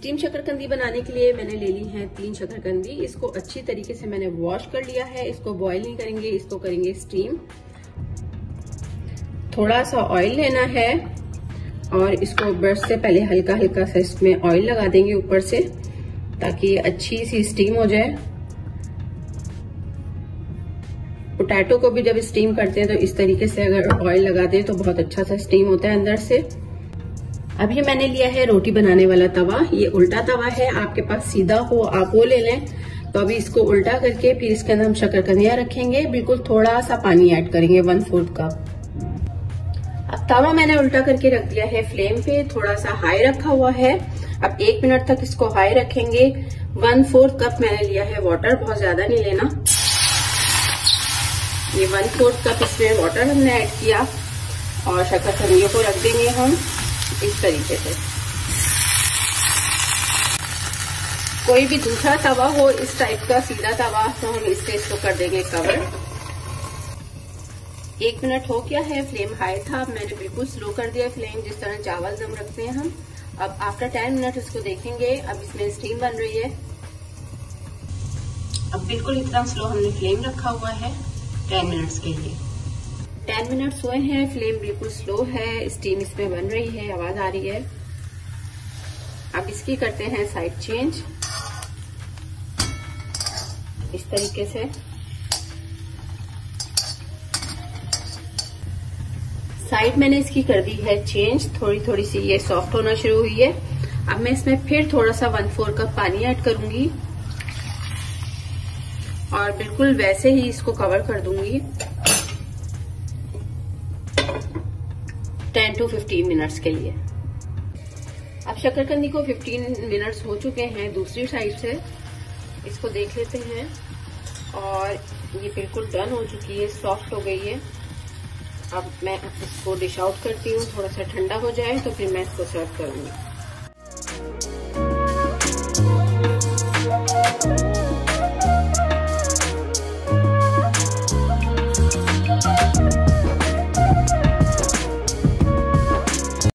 Steam शकरकंदी बनाने के लिए मैंने ले ली है तीन शकरकंदी इसको अच्छी तरीके से मैंने वॉश कर लिया है इसको बॉईल नहीं करेंगे इसको करेंगे स्टीम थोड़ा सा ऑयल लेना है और इसको ब्रश से पहले हल्का हल्का सा इसमें ऑयल लगा देंगे ऊपर से ताकि अच्छी सी स्टीम हो जाए पोटैटो को भी जब स्टीम करते हैं तो इस तरीके से अगर ऑयल लगा दें तो बहुत अच्छा सा स्टीम होता है अंदर से अभी मैंने लिया है रोटी बनाने वाला तवा। ये उल्टा तवा है, आपके पास सीधा हो, आप वो ले लें। तो अभी इसको उल्टा करके फिर इसके अंदर हम शक्करकंदियाँ रखेंगे। बिल्कुल थोड़ा सा पानी ऐड करेंगे वन फोर्थ कप। अब तवा मैंने उल्टा करके रख दिया है फ्लेम पे। थोड़ा सा हाई रखा हुआ है। अब एक मिनट तक इसको हाई रखेंगे। वन फोर्थ कप मैंने लिया है वाटर, बहुत ज़्यादा नहीं लेना। ये वन फोर्थ कप इसमें वाटर हमने ऐड किया। और शक्कर को रख देंगे हम। इस तरीके से। कोई भी दूसरा तवा हो, इस टाइप का सीधा तवा तो हम इससे इसको कर देंगे कवर एक मिनट हो गया है फ्लेम हाई था, मैंने बिल्कुल स्लो कर दिया फ्लेम जिस तरह चावल दम रखते हैं हम। अब आफ्टर टेन मिनट इसको देखेंगे, अब इसमें स्टीम बन रही है। अब बिल्कुल इतना स्लो हमने फ्लेम रखा हुआ है टेन मिनट्स के लिए। टेन मिनट्स हुए हैं फ्लेम बिल्कुल स्लो है स्टीम इसमें बन रही है, आवाज़ आ रही है। अब इसकी करते हैं साइड चेंज इस तरीके से। साइड मैंने इसकी कर दी है चेंज थोड़ी थोड़ी सी ये सॉफ्ट होना शुरू हुई है। अब मैं इसमें फिर थोड़ा सा वन फोर कप पानी ऐड करूँगी। और बिल्कुल वैसे ही इसको कवर कर दूँगी। 10 टू 15 मिनट्स के लिए। अब शक्करकंदी को 15 मिनट्स हो चुके हैं दूसरी साइड से। इसको देख लेते हैं। और ये बिल्कुल डन हो चुकी है सॉफ्ट हो गई है। अब मैं इसको डिश आउट करती हूँ। थोड़ा सा ठंडा हो जाए तो फिर मैं इसको सर्व करूँगी।